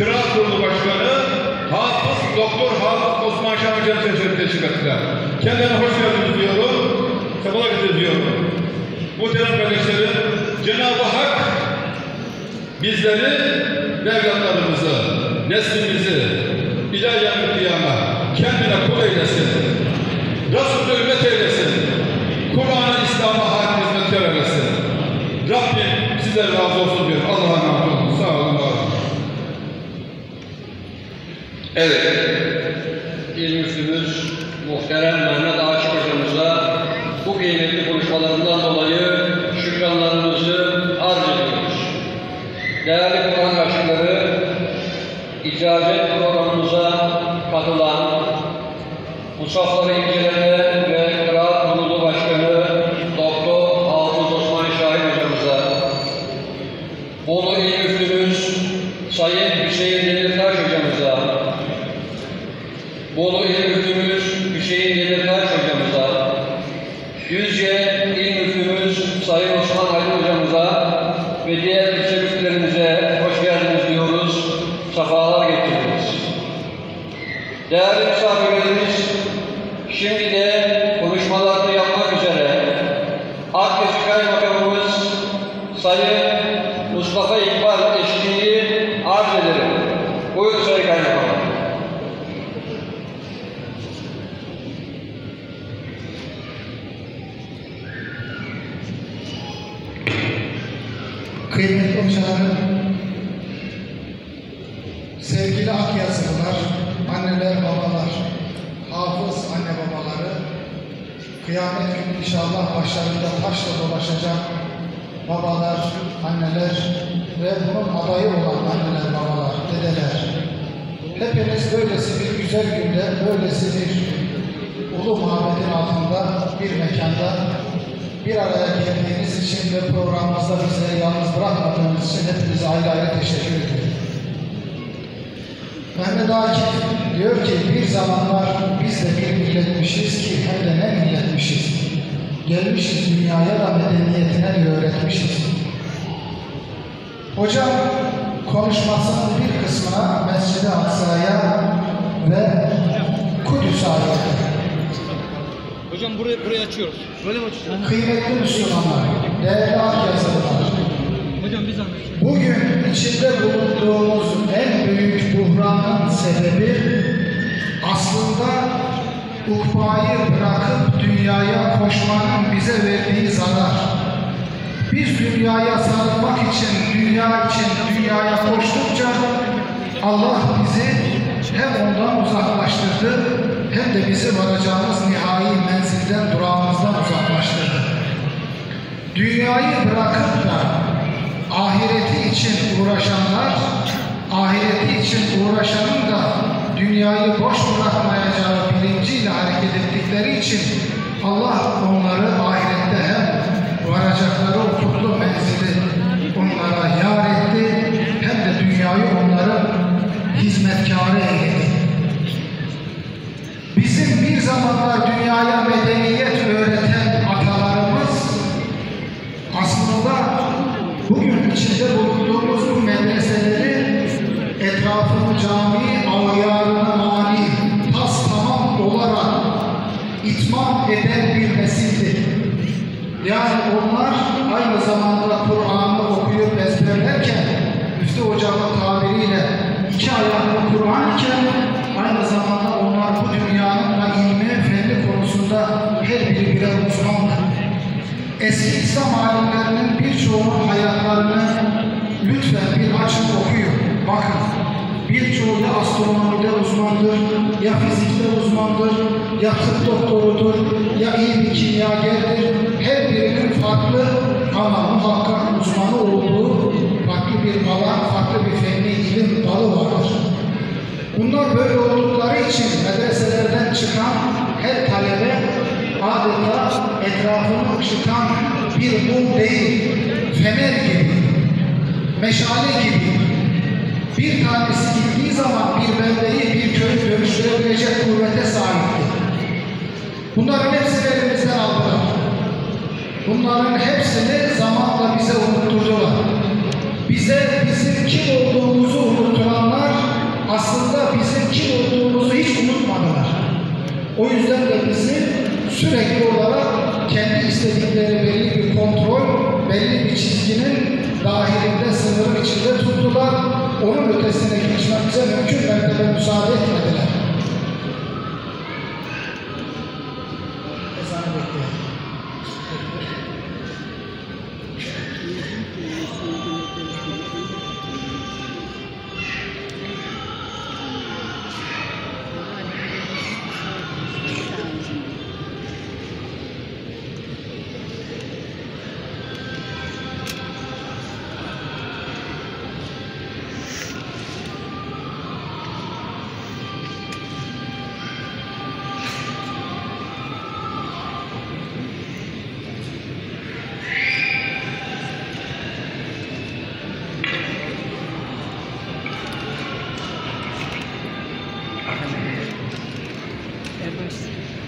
Kıraat Kurulu Başkanı Hafız Doktor Hafız Osman teşekkür teşekkür ettiler. Kendilerine hoş geldiniz diyorum. Sefalar getirdiniz diyorum. Muhterem kardeşlerim, Cenab-ı Hak bizleri ve neslimizi ilahi kıyama kendine kul eylesin. Evet, İl Müftümüz muhterem Mehmet Akif hocamıza bu kıymetli konuşmalarından dolayı şükranlarımızı arz ediyoruz. Değerli Kur'an aşıkları, icazet programımıza katılan, Musafları inceleme ve Kıymetli hocalarım, sevgili Akyazılılar, anneler, babalar, hafız anne babaları, kıyamet günü inşallah başlarında taşla dolaşacak babalar, anneler ve bunun adayı olan anneler, babalar, dedeler. Hepiniz böylesi bir güzel günde, böylesi bir ulu muhabbetin altında bir mekanda bir araya geldiğiniz için ve programımızda bizi yalnız bırakmadığınız için hepinize ayrı ayrı teşekkür ederim. Mehmet Akif diyor ki bir zamanlar biz de bir milletmişiz ki hem de ne milletmişiz. Gelmişiz dünyaya da medeniyetine diyor öğretmişiz. Hocam konuşmasının bir kısmına Mescid-i Aksa'ya ve Kudüs'e ayırdı. Hocam burayı burayı açıyoruz. Böyle mi açacağız? Kıymetli Müslümanlar, değerli Akyazılılar, Hocam biz anlatıyoruz. Bugün içinde bulunduğumuz en büyük buhranın sebebi aslında ukbayı bırakıp dünyaya koşmanın bize verdiği zarar. Biz dünyaya sarılmak için, dünya için dünyaya koştukça Allah bizi hem ondan uzaklaştırdı hem de bizi varacağımız nihai menzilden, durağımızdan uzaklaştırdı. Dünyayı bırakıp da ahireti için uğraşanlar, ahireti için uğraşanın da dünyayı boş bırakmayacağı bilinciyle hareket ettikleri için Allah onları ahirette hem varacakları o kutlu menzili onlara yar etti hem de dünyayı onların hizmetkarı eyledi. Bizim bir zamanlar itmam eden bir nesildi. Yani onlar aynı zamanda Kur'an'ı okuyup ezberlerken Müftü Hocam'ın tabiriyle iki ayaklı Kur'an iken aynı zamanda onlar bu dünyanın da ilmi, fenli konusunda her biri birer uzmandı. Eski İslam alimlerinin birçoğunun hayatlarını lütfen bir açın okuyun. Bakın, birçoğu ya astronomide uzmandır, ya fizikte uzmandır, ya tıp doktorudur, ya iyi bir kimyagerdir. Her birinin farklı ama muhakkak uzmanı olduğu farklı bir alan, farklı bir fenli ilim dalı vardır. Bunlar böyle oldukları için medreselerden çıkan her talebe adeta etrafını ışıtan bir mum değil, fener gibi, meşale gibi. Bir tanesi gittiği zaman bir beldeyi, bir köyü dönüştürebilecek kuvvete sahipti. Bunların hepsini elimizden aldılar. Bunların hepsini zamanla bize unutturdular. Bize bizim kim olduğumuzu unutturanlar aslında bizim kim olduğumuzu hiç unutmadılar. O yüzden de bizi sürekli olarak kendi istedikleri belli bir kontrol, belli bir çizginin dahilinde, sınırın içinde tuttular. Onun ötesine geçmemize mümkün mertebe müsaade etmediler. diversity.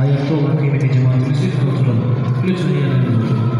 가야 또 바뀌게 되지만 우리 실컷으로 그렇죠 해야 되는 거 죠.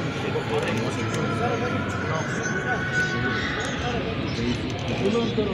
करो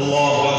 Allah